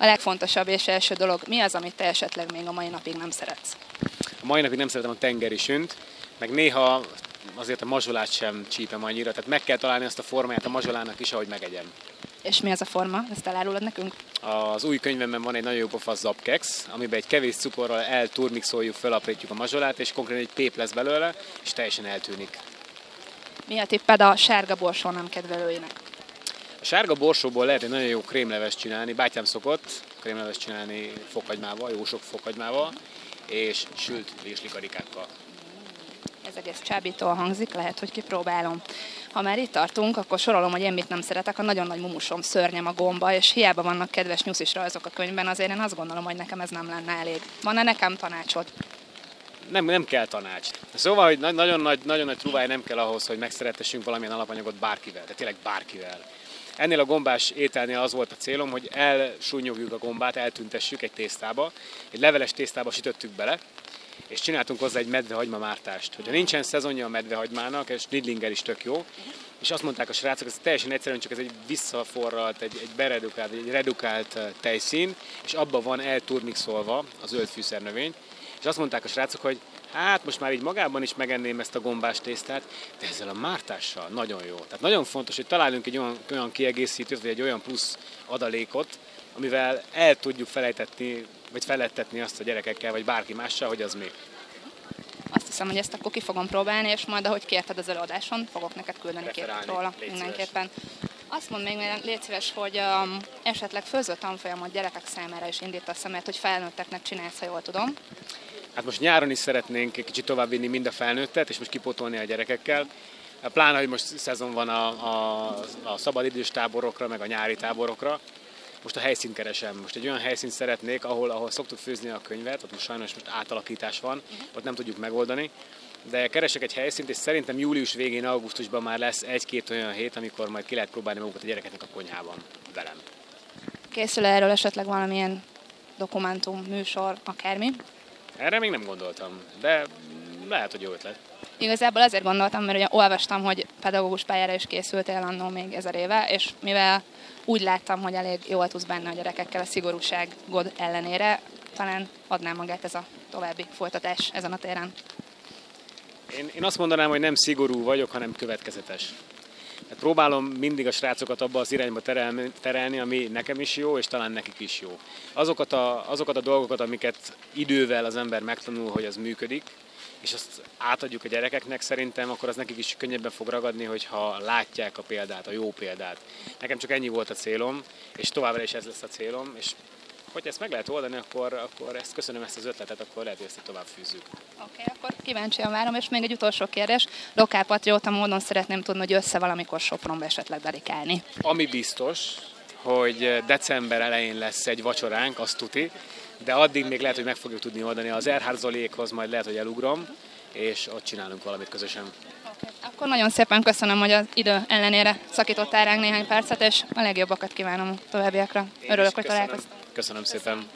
A legfontosabb és első dolog, mi az, amit te esetleg még a mai napig nem szeretsz? A mai napig nem szeretem a tengeri sünt, meg néha azért a mazsolát sem csípem annyira, tehát meg kell találni azt a formáját a mazsolának is, ahogy megegyem. És mi az a forma? Ezt elárulod nekünk? Az új könyvemben van egy nagyon jó pofa zapkex, amiben egy kevés cukorral elturmixoljuk, felaprítjuk a mazsolát, és konkrétan egy pép lesz belőle, és teljesen eltűnik. Mi a tipped a sárga borsó nem kedvelőinek? Sárga borsóból lehet egy nagyon jó krémleves csinálni. Bátyám szokott krémleves csinálni fokhagymával, jó sok fokhagymával, és sült véslikarikákkal. Ez egész csábítól hangzik, lehet, hogy kipróbálom. Ha már itt tartunk, akkor sorolom, hogy én mit nem szeretek. A nagyon nagy mumusom, szörnyem a gomba, és hiába vannak kedves nyuszis rajzok a könyvben, azért én azt gondolom, hogy nekem ez nem lenne elég. Van-e nekem tanácsod? Nem, nem kell tanács. Szóval, hogy nagyon nagy, nagyon nagy truváj nem kell ahhoz, hogy megszeretessünk valamilyen alapanyagot bárkivel, de tényleg bárkivel. Ennél a gombás ételnél az volt a célom, hogy elsúnyogjuk a gombát, eltüntessük egy tésztába, egy leveles tésztába sütöttük bele, és csináltunk hozzá egy medvehagyma mártást. Hogyha nincsen szezonja a medvehagymának, és nidlinger is tök jó, és azt mondták a srácok, ez teljesen egyszerűen csak ez egy visszaforralt, egy, egy beredukált, egy redukált tejszín, és abban van elturmixolva a zöld fűszernövény, és azt mondták a srácok, hogy hát most már így magában is megenném ezt a gombás tésztát, de ezzel a mártással nagyon jó. Tehát nagyon fontos, hogy találjunk egy olyan, olyan kiegészítőt, vagy egy olyan plusz adalékot, amivel el tudjuk felejtetni, vagy felettetni azt a gyerekekkel, vagy bárki mással, hogy az mi. Azt hiszem, hogy ezt akkor ki fogom próbálni, és majd ahogy kérted az előadáson, fogok neked küldeni képet róla mindenképpen. Azt mondd még, légy szíves, hogy um, esetleg főző tanfolyamot gyerekek számára is indítasz, mert hogy felnőtteknek csinálsz, ha jól tudom. Hát most nyáron is szeretnénk kicsit továbbvinni mind a felnőttet, és most kipotolni a gyerekekkel. Pláne, hogy most szezon van a, a, a szabadidős táborokra, meg a nyári táborokra. Most a helyszínt keresem. Most egy olyan helyszínt szeretnék, ahol, ahol szoktuk főzni a könyvet, ott most sajnos most átalakítás van, ott nem tudjuk megoldani. De keresek egy helyszínt, és szerintem július végén, augusztusban már lesz egy-két olyan hét, amikor majd ki lehet próbálni magukat a gyerekeknek a konyhában velem. Készül erről esetleg valamilyen dokumentum, műsor, akármi? Erre még nem gondoltam, de lehet, hogy jó ötlet. Igazából azért gondoltam, mert ugye olvastam, hogy pedagógus pályára is készültél annó még ezer éve, és mivel úgy láttam, hogy elég jól tudsz benne a gyerekekkel a szigorúságod ellenére, talán adnám magát ez a további folytatás ezen a téren. Én, én azt mondanám, hogy nem szigorú vagyok, hanem következetes. Hát próbálom mindig a srácokat abba az irányba terelni, ami nekem is jó, és talán nekik is jó. Azokat a, azokat a dolgokat, amiket idővel az ember megtanul, hogy az működik, és azt átadjuk a gyerekeknek, szerintem akkor az nekik is könnyebben fog ragadni, hogyha látják a példát, a jó példát. Nekem csak ennyi volt a célom, és továbbra is ez lesz a célom, és hogy ezt meg lehet oldani, akkor, akkor ezt köszönöm ezt az ötletet, akkor lehet, hogy ezt tovább fűzzük. Oké, okay, akkor kíváncsian várom, és még egy utolsó kérdés. Lokálpatrióta módon szeretném tudni, hogy össze valamikor Sopronba esetleg dedikálni. Ami biztos, hogy december elején lesz egy vacsoránk, azt tuti, de addig még lehet, hogy meg fogjuk tudni oldani. Az Erhard majd lehet, hogy elugrom, és ott csinálunk valamit közösen. Okay. Akkor nagyon szépen köszönöm, hogy az idő ellenére szakítottál ránk néhány percet, és a legjobbakat kívánom a továbbiakra. Örülök, hogy találkoztunk. Köszönöm szépen.